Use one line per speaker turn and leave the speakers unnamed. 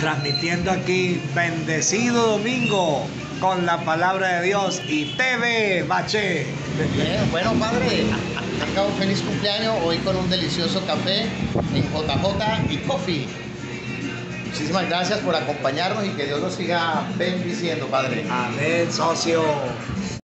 transmitiendo aquí bendecido domingo con la palabra de Dios y TV Bache.
Bien, bueno, padre, tenga un feliz cumpleaños hoy con un delicioso café en JJ y Coffee. Muchísimas gracias por acompañarnos y que Dios nos siga bendiciendo, padre.
Amén, socio.